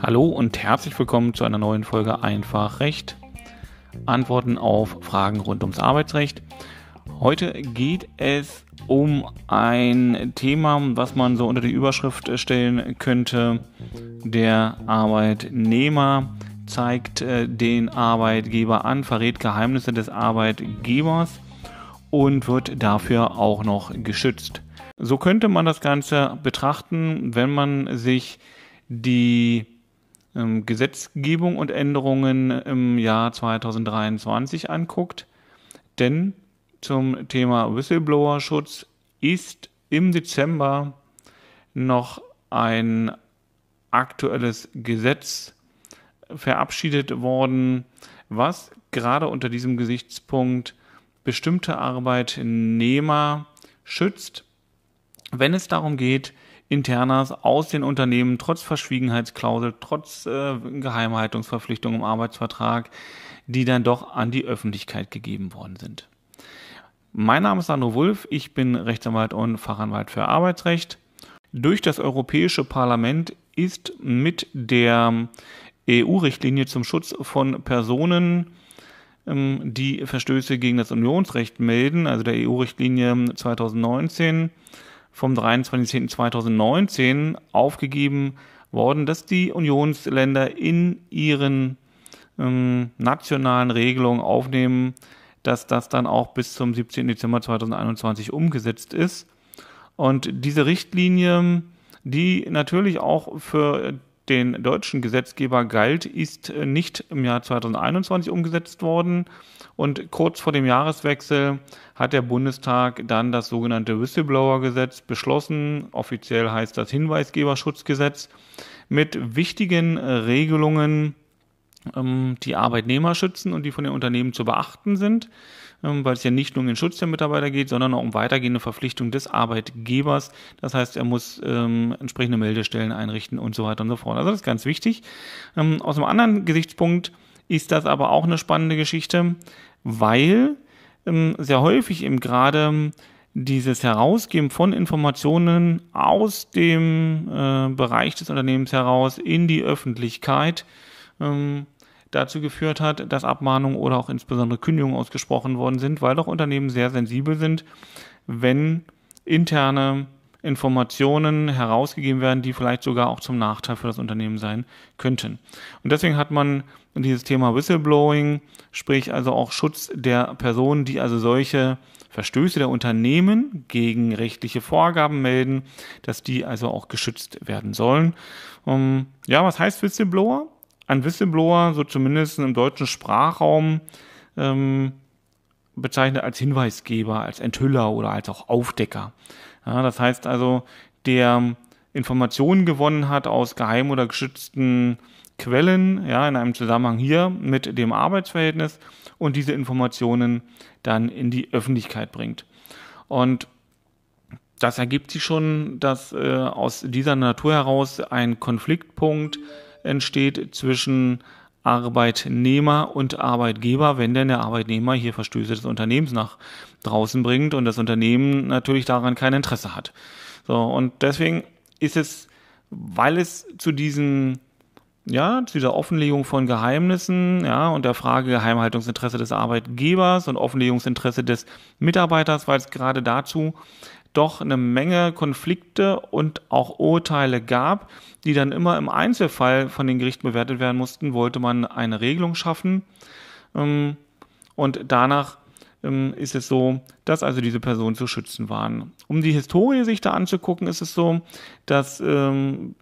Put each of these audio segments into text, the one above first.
Hallo und herzlich willkommen zu einer neuen Folge Einfach Recht. Antworten auf Fragen rund ums Arbeitsrecht. Heute geht es um ein Thema, was man so unter die Überschrift stellen könnte. Der Arbeitnehmer zeigt äh, den Arbeitgeber an, verrät Geheimnisse des Arbeitgebers und wird dafür auch noch geschützt. So könnte man das Ganze betrachten, wenn man sich die ähm, Gesetzgebung und Änderungen im Jahr 2023 anguckt. Denn zum Thema Whistleblower-Schutz ist im Dezember noch ein aktuelles Gesetz verabschiedet worden, was gerade unter diesem Gesichtspunkt bestimmte Arbeitnehmer schützt, wenn es darum geht, Internas aus den Unternehmen trotz Verschwiegenheitsklausel, trotz äh, Geheimhaltungsverpflichtung im Arbeitsvertrag, die dann doch an die Öffentlichkeit gegeben worden sind. Mein Name ist Sandro Wulff, ich bin Rechtsanwalt und Fachanwalt für Arbeitsrecht. Durch das Europäische Parlament ist mit der EU-Richtlinie zum Schutz von Personen, ähm, die Verstöße gegen das Unionsrecht melden, also der EU-Richtlinie 2019, vom 23.10.2019 aufgegeben worden, dass die Unionsländer in ihren ähm, nationalen Regelungen aufnehmen, dass das dann auch bis zum 17. Dezember 2021 umgesetzt ist. Und diese Richtlinie, die natürlich auch für den deutschen Gesetzgeber galt, ist nicht im Jahr 2021 umgesetzt worden. Und kurz vor dem Jahreswechsel hat der Bundestag dann das sogenannte Whistleblower-Gesetz beschlossen. Offiziell heißt das Hinweisgeberschutzgesetz mit wichtigen Regelungen, ähm, die Arbeitnehmer schützen und die von den Unternehmen zu beachten sind, weil es ja nicht nur um den Schutz der Mitarbeiter geht, sondern auch um weitergehende Verpflichtung des Arbeitgebers. Das heißt, er muss ähm, entsprechende Meldestellen einrichten und so weiter und so fort. Also das ist ganz wichtig. Ähm, aus einem anderen Gesichtspunkt ist das aber auch eine spannende Geschichte, weil ähm, sehr häufig eben gerade dieses Herausgeben von Informationen aus dem äh, Bereich des Unternehmens heraus in die Öffentlichkeit ähm, dazu geführt hat, dass Abmahnungen oder auch insbesondere Kündigungen ausgesprochen worden sind, weil doch Unternehmen sehr sensibel sind, wenn interne Informationen herausgegeben werden, die vielleicht sogar auch zum Nachteil für das Unternehmen sein könnten. Und deswegen hat man dieses Thema Whistleblowing, sprich also auch Schutz der Personen, die also solche Verstöße der Unternehmen gegen rechtliche Vorgaben melden, dass die also auch geschützt werden sollen. Ähm, ja, was heißt Whistleblower? Ein Whistleblower, so zumindest im deutschen Sprachraum, ähm, bezeichnet als Hinweisgeber, als Enthüller oder als auch Aufdecker. Ja, das heißt also, der Informationen gewonnen hat aus geheim oder geschützten Quellen, ja, in einem Zusammenhang hier mit dem Arbeitsverhältnis und diese Informationen dann in die Öffentlichkeit bringt. Und das ergibt sich schon, dass äh, aus dieser Natur heraus ein Konfliktpunkt entsteht zwischen Arbeitnehmer und Arbeitgeber, wenn denn der Arbeitnehmer hier Verstöße des Unternehmens nach draußen bringt und das Unternehmen natürlich daran kein Interesse hat. So, und deswegen ist es, weil es zu diesen ja, zu dieser Offenlegung von Geheimnissen, ja, und der Frage Geheimhaltungsinteresse des Arbeitgebers und Offenlegungsinteresse des Mitarbeiters, weil es gerade dazu doch eine Menge Konflikte und auch Urteile gab, die dann immer im Einzelfall von den Gerichten bewertet werden mussten, wollte man eine Regelung schaffen. Ähm, und danach ähm, ist es so, dass also diese Personen zu schützen waren. Um die Historie sich da anzugucken, ist es so, dass ähm,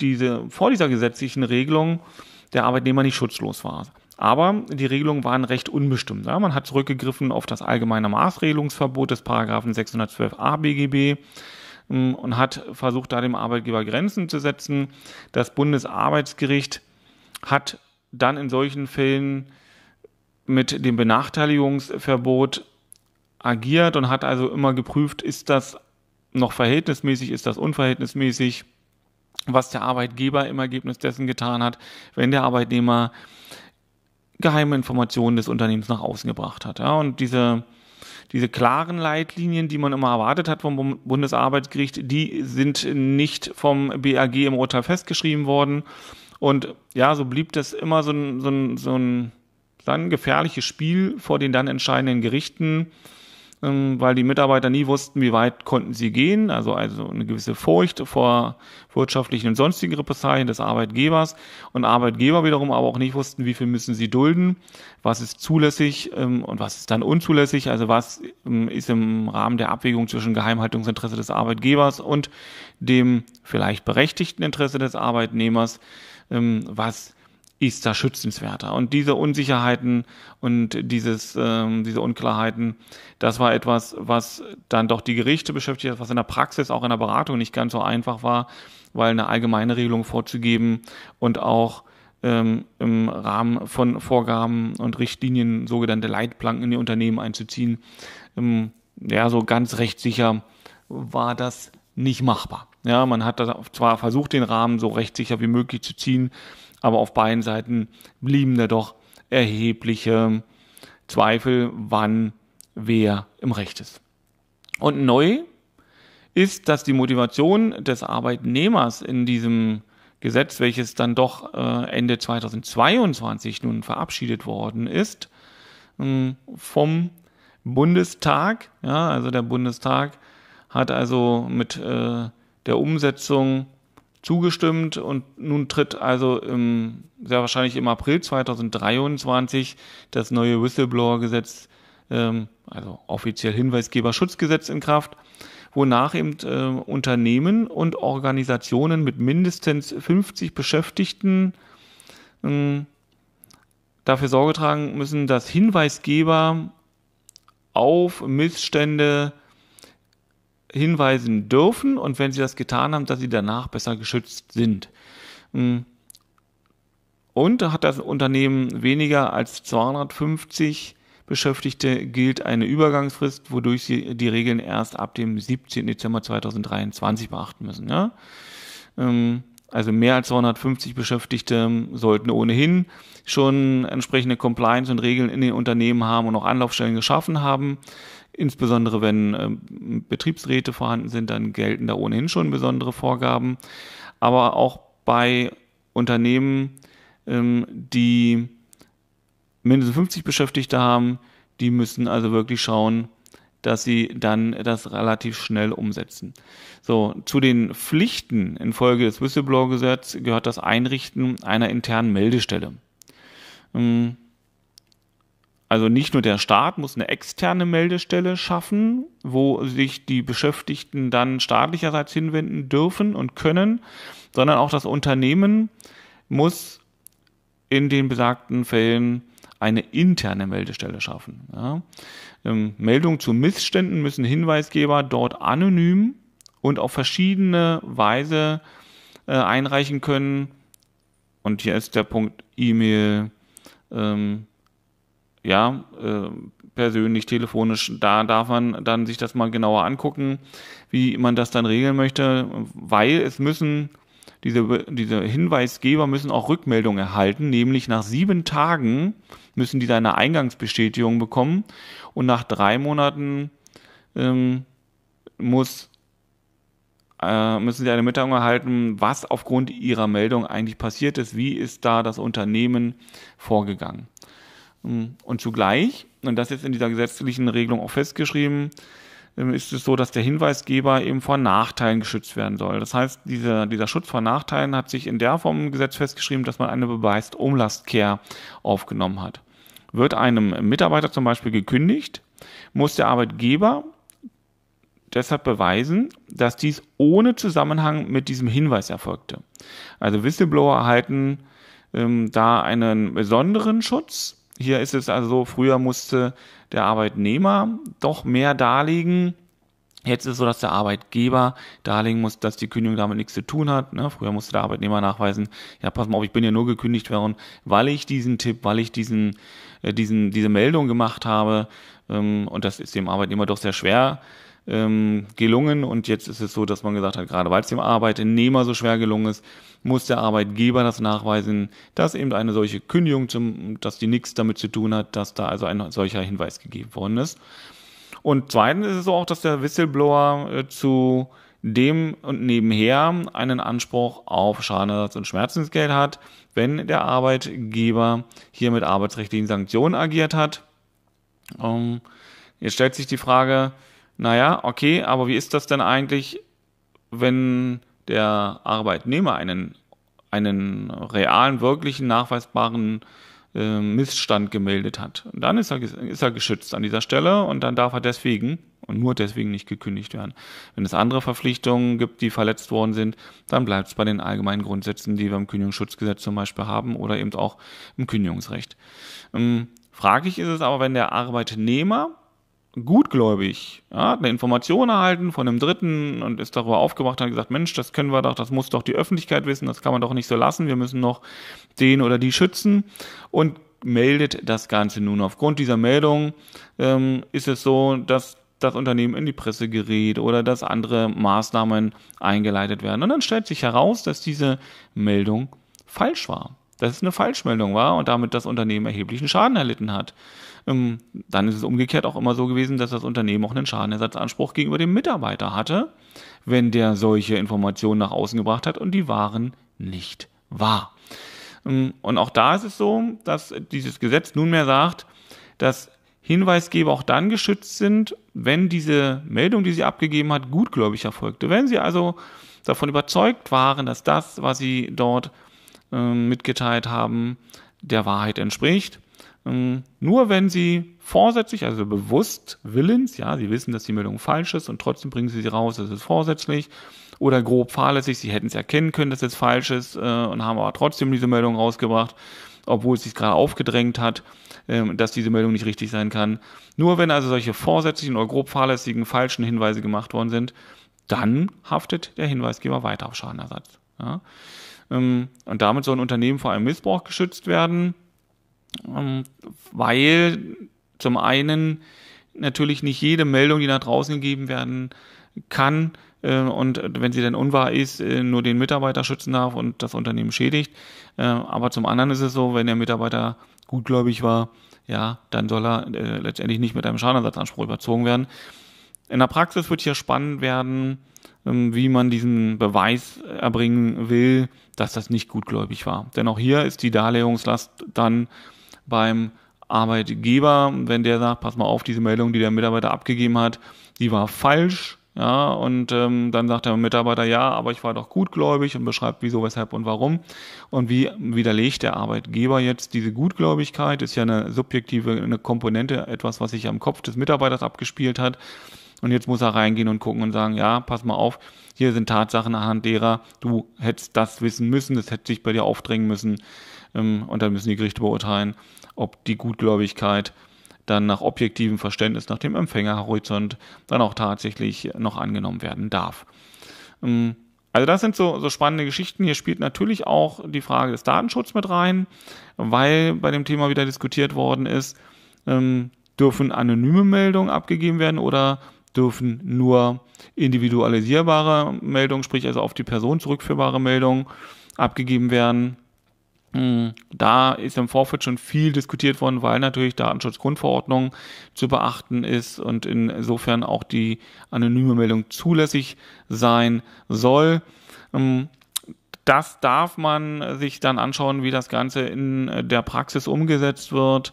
diese, vor dieser gesetzlichen Regelung der Arbeitnehmer nicht schutzlos war. Aber die Regelungen waren recht unbestimmt. Man hat zurückgegriffen auf das allgemeine Maßregelungsverbot des Paragraphen 612a BGB ähm, und hat versucht, da dem Arbeitgeber Grenzen zu setzen. Das Bundesarbeitsgericht hat dann in solchen Fällen mit dem Benachteiligungsverbot agiert und hat also immer geprüft, ist das noch verhältnismäßig, ist das unverhältnismäßig, was der Arbeitgeber im Ergebnis dessen getan hat, wenn der Arbeitnehmer geheime Informationen des Unternehmens nach außen gebracht hat. Ja, und diese, diese klaren Leitlinien, die man immer erwartet hat vom Bundesarbeitsgericht, die sind nicht vom BAG im Urteil festgeschrieben worden. Und ja, so blieb das immer so ein, so ein, so ein dann gefährliches Spiel vor den dann entscheidenden Gerichten, weil die Mitarbeiter nie wussten, wie weit konnten sie gehen, also, also eine gewisse Furcht vor wirtschaftlichen und sonstigen Repressalien des Arbeitgebers. Und Arbeitgeber wiederum aber auch nicht wussten, wie viel müssen sie dulden, was ist zulässig ähm, und was ist dann unzulässig, also was ähm, ist im Rahmen der Abwägung zwischen Geheimhaltungsinteresse des Arbeitgebers und dem vielleicht berechtigten Interesse des Arbeitnehmers, was ist da schützenswerter. Und diese Unsicherheiten und dieses, ähm, diese Unklarheiten, das war etwas, was dann doch die Gerichte beschäftigt hat, was in der Praxis, auch in der Beratung nicht ganz so einfach war, weil eine allgemeine Regelung vorzugeben und auch ähm, im Rahmen von Vorgaben und Richtlinien sogenannte Leitplanken in die Unternehmen einzuziehen, ähm, ja, so ganz recht sicher war das nicht machbar. Ja, man hat zwar versucht, den Rahmen so rechtssicher wie möglich zu ziehen, aber auf beiden Seiten blieben da doch erhebliche Zweifel, wann wer im Recht ist. Und neu ist, dass die Motivation des Arbeitnehmers in diesem Gesetz, welches dann doch äh, Ende 2022 nun verabschiedet worden ist, ähm, vom Bundestag, ja, also der Bundestag hat also mit äh, der Umsetzung zugestimmt und nun tritt also im, sehr wahrscheinlich im April 2023 das neue Whistleblower-Gesetz, ähm, also offiziell Hinweisgeberschutzgesetz in Kraft, wonach eben äh, Unternehmen und Organisationen mit mindestens 50 Beschäftigten äh, dafür Sorge tragen müssen, dass Hinweisgeber auf Missstände hinweisen dürfen und wenn sie das getan haben, dass sie danach besser geschützt sind. Hm. Und hat das Unternehmen weniger als 250 Beschäftigte, gilt eine Übergangsfrist, wodurch sie die Regeln erst ab dem 17. Dezember 2023 beachten müssen. Ja? Ähm, also mehr als 250 Beschäftigte sollten ohnehin schon entsprechende Compliance und Regeln in den Unternehmen haben und auch Anlaufstellen geschaffen haben. Insbesondere wenn äh, Betriebsräte vorhanden sind, dann gelten da ohnehin schon besondere Vorgaben. Aber auch bei Unternehmen, ähm, die mindestens 50 Beschäftigte haben, die müssen also wirklich schauen, dass sie dann das relativ schnell umsetzen. So, zu den Pflichten infolge des Whistleblower-Gesetzes gehört das Einrichten einer internen Meldestelle. Ähm, also nicht nur der Staat muss eine externe Meldestelle schaffen, wo sich die Beschäftigten dann staatlicherseits hinwenden dürfen und können, sondern auch das Unternehmen muss in den besagten Fällen eine interne Meldestelle schaffen. Ja. Ähm, Meldungen zu Missständen müssen Hinweisgeber dort anonym und auf verschiedene Weise äh, einreichen können. Und hier ist der Punkt E-Mail, ähm, ja, äh, persönlich, telefonisch, da darf man dann sich das mal genauer angucken, wie man das dann regeln möchte, weil es müssen diese, diese Hinweisgeber müssen auch Rückmeldungen erhalten, nämlich nach sieben Tagen müssen die eine Eingangsbestätigung bekommen und nach drei Monaten ähm, muss, äh, müssen sie eine Mitteilung erhalten, was aufgrund ihrer Meldung eigentlich passiert ist, wie ist da das Unternehmen vorgegangen. Ähm, und zugleich, und das ist in dieser gesetzlichen Regelung auch festgeschrieben, ähm, ist es so, dass der Hinweisgeber eben vor Nachteilen geschützt werden soll. Das heißt, dieser, dieser Schutz vor Nachteilen hat sich in der Form im Gesetz festgeschrieben, dass man eine beweist aufgenommen hat. Wird einem Mitarbeiter zum Beispiel gekündigt, muss der Arbeitgeber deshalb beweisen, dass dies ohne Zusammenhang mit diesem Hinweis erfolgte. Also Whistleblower erhalten ähm, da einen besonderen Schutz, hier ist es also so, früher musste der Arbeitnehmer doch mehr darlegen. Jetzt ist es so, dass der Arbeitgeber darlegen muss, dass die Kündigung damit nichts zu tun hat. Ne? Früher musste der Arbeitnehmer nachweisen, ja, pass mal auf, ich bin ja nur gekündigt worden, weil ich diesen Tipp, weil ich diesen, äh, diesen, diese Meldung gemacht habe. Ähm, und das ist dem Arbeitnehmer doch sehr schwer ähm, gelungen. Und jetzt ist es so, dass man gesagt hat, gerade weil es dem Arbeitnehmer so schwer gelungen ist, muss der Arbeitgeber das nachweisen, dass eben eine solche Kündigung, zum, dass die nichts damit zu tun hat, dass da also ein solcher Hinweis gegeben worden ist. Und zweitens ist es so auch, dass der Whistleblower äh, zu dem und nebenher einen Anspruch auf Schadenersatz und Schmerzensgeld hat, wenn der Arbeitgeber hier mit arbeitsrechtlichen Sanktionen agiert hat. Ähm, jetzt stellt sich die Frage, naja, okay, aber wie ist das denn eigentlich, wenn der Arbeitnehmer einen, einen realen, wirklichen, nachweisbaren äh, Missstand gemeldet hat? Und dann ist er, ist er geschützt an dieser Stelle und dann darf er deswegen und nur deswegen nicht gekündigt werden. Wenn es andere Verpflichtungen gibt, die verletzt worden sind, dann bleibt es bei den allgemeinen Grundsätzen, die wir im Kündigungsschutzgesetz zum Beispiel haben oder eben auch im Kündigungsrecht. Ähm, fraglich ist es aber, wenn der Arbeitnehmer gutgläubig, ja, hat eine Information erhalten von einem Dritten und ist darüber aufgewacht und hat gesagt, Mensch, das können wir doch, das muss doch die Öffentlichkeit wissen, das kann man doch nicht so lassen, wir müssen noch den oder die schützen und meldet das Ganze nun. Aufgrund dieser Meldung ähm, ist es so, dass das Unternehmen in die Presse gerät oder dass andere Maßnahmen eingeleitet werden. Und dann stellt sich heraus, dass diese Meldung falsch war dass es eine Falschmeldung war und damit das Unternehmen erheblichen Schaden erlitten hat. Ähm, dann ist es umgekehrt auch immer so gewesen, dass das Unternehmen auch einen Schadenersatzanspruch gegenüber dem Mitarbeiter hatte, wenn der solche Informationen nach außen gebracht hat und die waren nicht wahr. Ähm, und auch da ist es so, dass dieses Gesetz nunmehr sagt, dass Hinweisgeber auch dann geschützt sind, wenn diese Meldung, die sie abgegeben hat, gutgläubig erfolgte. Wenn sie also davon überzeugt waren, dass das, was sie dort mitgeteilt haben, der Wahrheit entspricht. Ähm, nur wenn sie vorsätzlich, also bewusst willens, ja, sie wissen, dass die Meldung falsch ist und trotzdem bringen sie sie raus, das ist vorsätzlich, oder grob fahrlässig, sie hätten es erkennen können, dass es falsch ist äh, und haben aber trotzdem diese Meldung rausgebracht, obwohl es sich gerade aufgedrängt hat, äh, dass diese Meldung nicht richtig sein kann. Nur wenn also solche vorsätzlichen oder grob fahrlässigen falschen Hinweise gemacht worden sind, dann haftet der Hinweisgeber weiter auf Schadenersatz. Ja. Ähm, und damit soll ein Unternehmen vor einem Missbrauch geschützt werden, ähm, weil zum einen natürlich nicht jede Meldung, die nach draußen gegeben werden kann, äh, und wenn sie denn unwahr ist, äh, nur den Mitarbeiter schützen darf und das Unternehmen schädigt. Äh, aber zum anderen ist es so, wenn der Mitarbeiter gutgläubig war, ja, dann soll er letztendlich nicht mit einem Schadenersatzanspruch überzogen werden. In der Praxis wird hier spannend werden, ähm, wie man diesen Beweis erbringen will, dass das nicht gutgläubig war. Denn auch hier ist die Darlegungslast dann beim Arbeitgeber, wenn der sagt, pass mal auf, diese Meldung, die der Mitarbeiter abgegeben hat, die war falsch, ja, und ähm, dann sagt der Mitarbeiter, ja, aber ich war doch gutgläubig und beschreibt wieso, weshalb und warum. Und wie widerlegt der Arbeitgeber jetzt diese Gutgläubigkeit? Ist ja eine subjektive eine Komponente, etwas, was sich am Kopf des Mitarbeiters abgespielt hat. Und jetzt muss er reingehen und gucken und sagen, ja, pass mal auf, hier sind Tatsachen anhand derer, du hättest das wissen müssen, das hätte sich bei dir aufdrängen müssen. Ähm, und dann müssen die Gerichte beurteilen, ob die Gutgläubigkeit dann nach objektivem Verständnis, nach dem Empfängerhorizont dann auch tatsächlich noch angenommen werden darf. Ähm, also das sind so, so spannende Geschichten. Hier spielt natürlich auch die Frage des Datenschutzes mit rein, weil bei dem Thema wieder diskutiert worden ist, ähm, dürfen anonyme Meldungen abgegeben werden oder dürfen nur individualisierbare Meldungen, sprich also auf die Person zurückführbare Meldungen abgegeben werden. Hm, da ist im Vorfeld schon viel diskutiert worden, weil natürlich Datenschutzgrundverordnung zu beachten ist und insofern auch die anonyme Meldung zulässig sein soll. Hm, das darf man sich dann anschauen, wie das Ganze in der Praxis umgesetzt wird.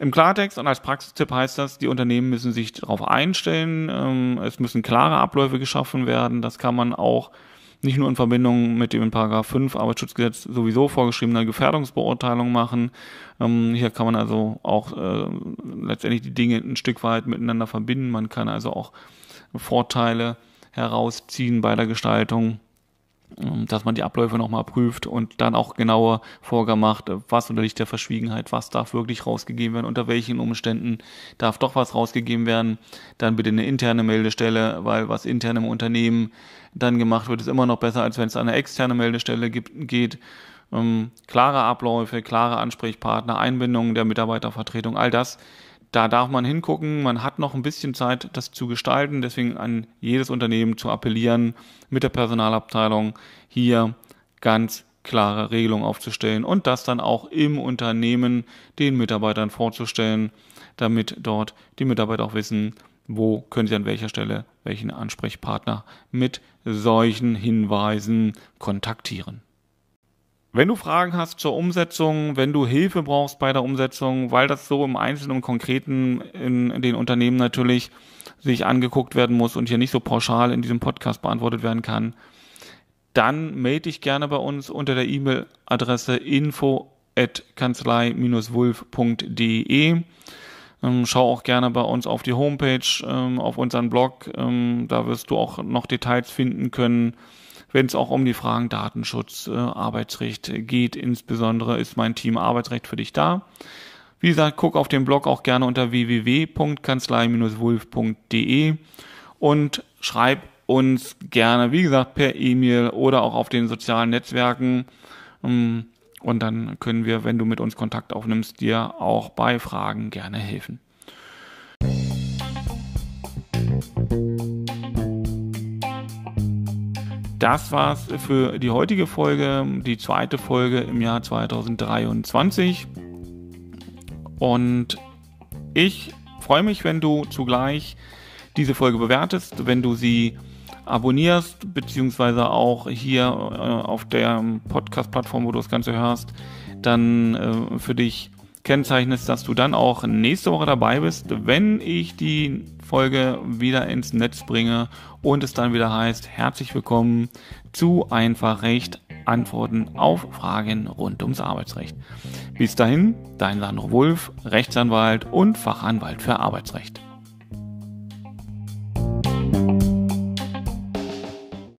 Im Klartext und als Praxistipp heißt das, die Unternehmen müssen sich darauf einstellen. Ähm, es müssen klare Abläufe geschaffen werden. Das kann man auch nicht nur in Verbindung mit dem in Paragraph 5 Arbeitsschutzgesetz sowieso vorgeschriebener Gefährdungsbeurteilung machen. Ähm, hier kann man also auch äh, letztendlich die Dinge ein Stück weit miteinander verbinden. Man kann also auch Vorteile herausziehen bei der Gestaltung dass man die Abläufe nochmal prüft und dann auch genauer Vorgaben macht, was unterliegt der Verschwiegenheit, was darf wirklich rausgegeben werden, unter welchen Umständen darf doch was rausgegeben werden. Dann bitte eine interne Meldestelle, weil was intern im Unternehmen dann gemacht wird, ist immer noch besser, als wenn es an eine externe Meldestelle gibt, geht. Ähm, klare Abläufe, klare Ansprechpartner, Einbindung der Mitarbeitervertretung, all das da darf man hingucken. Man hat noch ein bisschen Zeit, das zu gestalten. Deswegen an jedes Unternehmen zu appellieren, mit der Personalabteilung hier ganz klare Regelungen aufzustellen und das dann auch im Unternehmen den Mitarbeitern vorzustellen, damit dort die Mitarbeiter auch wissen, wo können Sie an welcher Stelle welchen Ansprechpartner mit solchen Hinweisen kontaktieren. Wenn du Fragen hast zur Umsetzung, wenn du Hilfe brauchst bei der Umsetzung, weil das so im Einzelnen und Konkreten in den Unternehmen natürlich sich angeguckt werden muss und hier nicht so pauschal in diesem Podcast beantwortet werden kann, dann melde dich gerne bei uns unter der E-Mail-Adresse info at kanzlei-wulf.de. Ähm, schau auch gerne bei uns auf die Homepage, ähm, auf unseren Blog. Ähm, da wirst du auch noch Details finden können, wenn es auch um die Fragen Datenschutz, äh, Arbeitsrecht geht. Insbesondere ist mein Team Arbeitsrecht für dich da. Wie gesagt, guck auf den Blog auch gerne unter www.kanzlei-wulf.de und schreib uns gerne, wie gesagt, per E-Mail oder auch auf den sozialen Netzwerken. Und dann können wir, wenn du mit uns Kontakt aufnimmst, dir auch bei Fragen gerne helfen. Das war's für die heutige Folge, die zweite Folge im Jahr 2023. Und ich freue mich, wenn du zugleich diese Folge bewertest, wenn du sie abonnierst, beziehungsweise auch hier äh, auf der Podcast-Plattform, wo du das Ganze hörst, dann äh, für dich kennzeichnest, dass du dann auch nächste Woche dabei bist, wenn ich die Folge wieder ins Netz bringe und es dann wieder heißt, herzlich willkommen zu Einfach Recht, Antworten auf Fragen rund ums Arbeitsrecht. Bis dahin, dein Sandro Wulf, Rechtsanwalt und Fachanwalt für Arbeitsrecht.